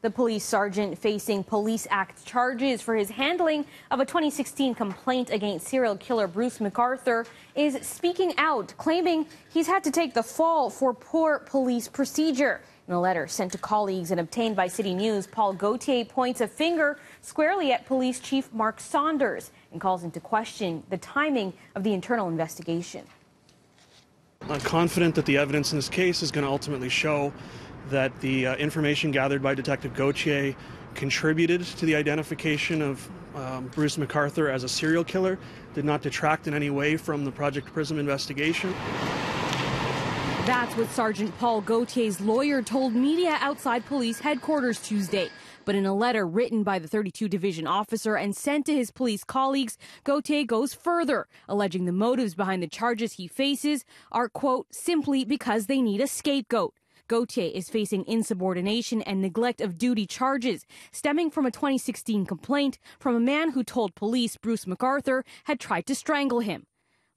The police sergeant facing Police Act charges for his handling of a 2016 complaint against serial killer Bruce McArthur, is speaking out, claiming he's had to take the fall for poor police procedure. In a letter sent to colleagues and obtained by City News, Paul Gauthier points a finger squarely at Police Chief Mark Saunders and calls into question the timing of the internal investigation. I'm confident that the evidence in this case is going to ultimately show that the uh, information gathered by Detective Gauthier contributed to the identification of um, Bruce McArthur as a serial killer, did not detract in any way from the Project Prism investigation. That's what Sergeant Paul Gauthier's lawyer told media outside police headquarters Tuesday. But in a letter written by the 32 Division officer and sent to his police colleagues, Gauthier goes further, alleging the motives behind the charges he faces are, quote, simply because they need a scapegoat. Gauthier is facing insubordination and neglect of duty charges stemming from a 2016 complaint from a man who told police Bruce McArthur had tried to strangle him.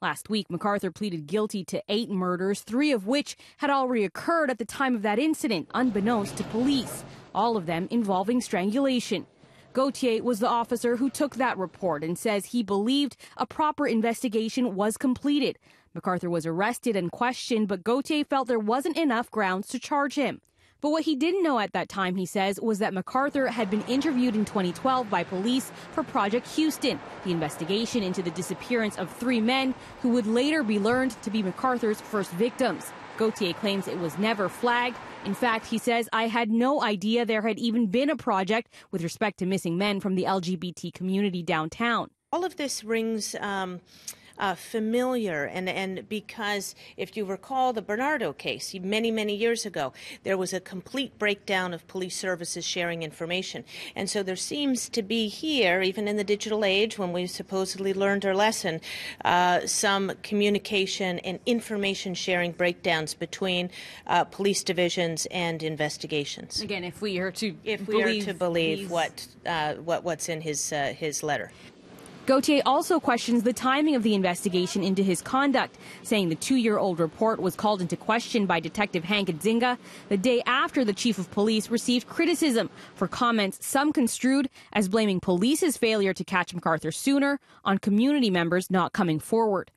Last week, McArthur pleaded guilty to eight murders, three of which had already occurred at the time of that incident, unbeknownst to police, all of them involving strangulation. Gauthier was the officer who took that report and says he believed a proper investigation was completed. McArthur was arrested and questioned, but Gauthier felt there wasn't enough grounds to charge him. But what he didn't know at that time, he says, was that McArthur had been interviewed in 2012 by police for Project Houston, the investigation into the disappearance of three men who would later be learned to be McArthur's first victims. Gauthier claims it was never flagged. In fact, he says, I had no idea there had even been a project with respect to missing men from the LGBT community downtown. All of this rings. Um uh, familiar. And, and because if you recall the Bernardo case many, many years ago, there was a complete breakdown of police services sharing information. And so there seems to be here, even in the digital age when we supposedly learned our lesson, uh, some communication and information sharing breakdowns between uh, police divisions and investigations. Again, if we are to if we are to believe what, uh, what what's in his uh, his letter. Gauthier also questions the timing of the investigation into his conduct, saying the two year old report was called into question by Detective Hank Idsinga the day after the chief of police received criticism for comments some construed as blaming police's failure to catch McArthur sooner on community members not coming forward.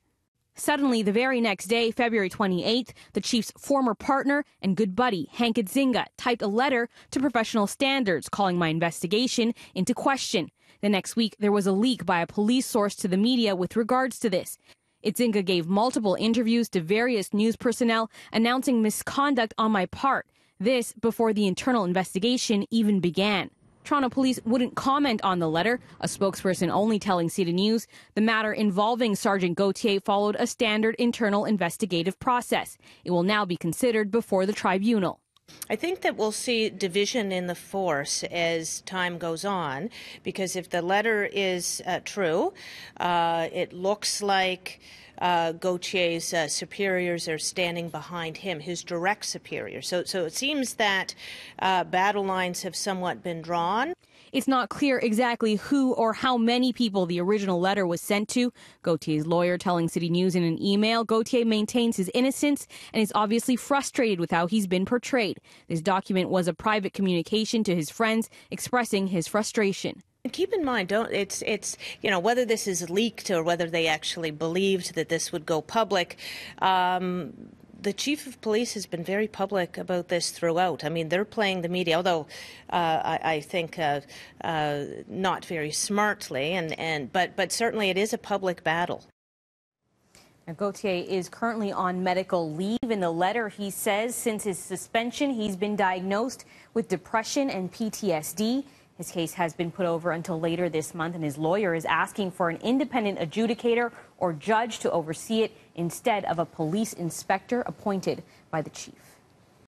Suddenly, the very next day, February 28th, the chief's former partner and good buddy, Hank Idsinga, typed a letter to professional standards calling my investigation into question. The next week, there was a leak by a police source to the media with regards to this. Idsinga gave multiple interviews to various news personnel announcing misconduct on my part. This before the internal investigation even began. Toronto police wouldn't comment on the letter, a spokesperson only telling City News the matter involving Sergeant Gauthier followed a standard internal investigative process. It will now be considered before the tribunal. I think that we'll see division in the force as time goes on, because if the letter is uh, true, uh, it looks like uh, Gauthier's uh, superiors are standing behind him, his direct superiors. So, so it seems that uh, battle lines have somewhat been drawn. It's not clear exactly who or how many people the original letter was sent to. Gauthier's lawyer telling City News in an email Gauthier maintains his innocence and is obviously frustrated with how he's been portrayed. This document was a private communication to his friends expressing his frustration. And keep in mind, don't it's it's you know whether this is leaked or whether they actually believed that this would go public. Um, the chief of police has been very public about this throughout. I mean, they're playing the media, although uh, I, I, think uh, uh, not very smartly, and, and but but certainly it is a public battle. Now, Gauthier is currently on medical leave. In the letter, he says since his suspension, he's been diagnosed with depression and PTSD. His case has been put over until later this month, and his lawyer is asking for an independent adjudicator or judge to oversee it instead of a police inspector appointed by the chief.